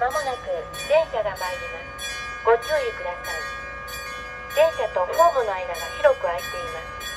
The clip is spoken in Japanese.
まもなく電車が参ります。ご注意ください。電車とホームの間が広く空いています。